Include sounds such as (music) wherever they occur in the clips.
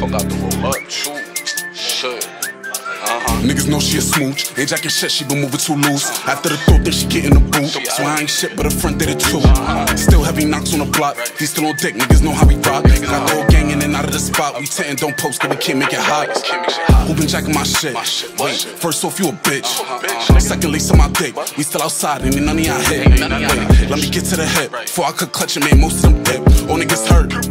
Fuck out the roll up, too. Shit. Uh-huh. Niggas know she a smooch. Ain't jacking shit, she been moving too loose. After the throat, then she get in the boot. So I ain't shit, but her friend did it too. Still heavy knocks on the block. He still on dick, niggas know how we rock. Got the whole gang in and out of the spot. We tentin', don't post, cause we can't make it hot. Who been jacking my shit? Wait, first off, you a bitch. Second lease on my dick. We still outside, and ain't none of y'all hit. Wait, let me get to the hip. Before I could clutch it, man, most of them dip. Oh, niggas hurt.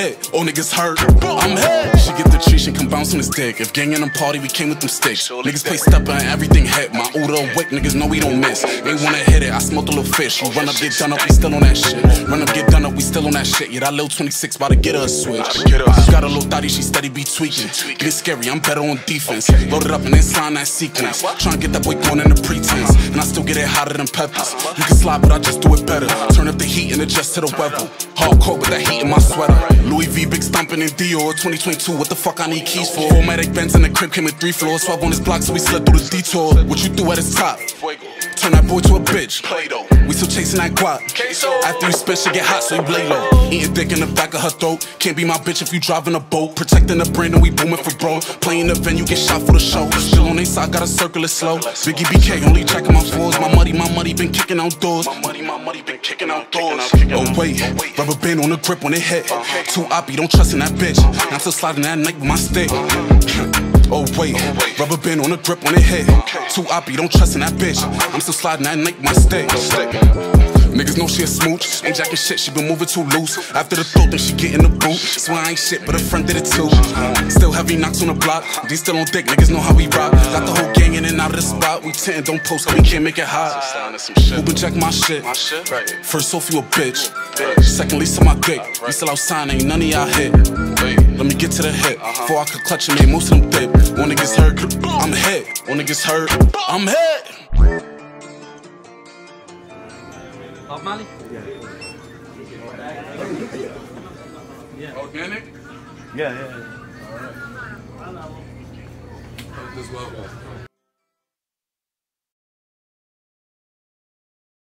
Hit. Oh, niggas hurt. I'm hit. She get the tree, she come bounce on his dick. If gang in them party, we came with them sticks. Niggas play stepper and everything hit. My Uda awake, niggas know we don't miss. Ain't wanna hit it, I smoked a little fish. You run up, get done up, we still on that shit. Run up, get done up, we still on that shit. Yeah, that little 26 about to get her a switch. She got a little thotty, she steady be tweaking. Get scary, I'm better on defense. Load it up and then slime that sequence. Try and get that boy going in the pretense. And I still get it hotter than peppers. You can slide, but I just do it better. Turn up the heat and adjust to the weather. Hardcore with that heat in my sweater. Louis V, big stomping in Dior. 2022, what the fuck I need keys for? Automatic Benz in the crib came with three floors. 12 on his block, so we slid through the detour. What you do at his top? Turn that boy to a bitch. We still chasing that guap. After you spit, she get hot, so you lay low. Eating dick in the back of her throat. Can't be my bitch if you driving a boat. Protecting the brand and we booming for bro. Playing the venue, get shot for the show. Still on they side, gotta circle it slow. Biggie BK, only checking my fours. My money, my money been kicking outdoors. My money, my money kicking outdoors. Oh wait, rubber band on the grip when it hit. Too oppy, don't trust in that bitch. Uh-huh. I'm still sliding that night with my stick. Uh-huh. (laughs) Oh wait, rubber band on the grip when it hit. Too oppy, don't trust in that bitch. Uh-huh. I'm still sliding that night with my stick. Niggas know she a smooch. Ain't jacking shit, she been moving too loose. After the throat, then she get in the boot. Swear I ain't shit, but her friend did it too. Still heavy knocks on the block. D still on dick, niggas know how we rock. Got the whole gang in and out of the spot. We tentin', don't post, cause we can't make it hot. Who been check my shit? First off, you a bitch. Secondly, to my dick. We still outside, ain't none of y'all hit. Let me get to the hit. Before I could clutch it, man, most of them dip. it gets hurt, I'm hit. When it gets hurt, I'm hit. Bob Marley? Organic? Yeah, yeah, yeah. This well.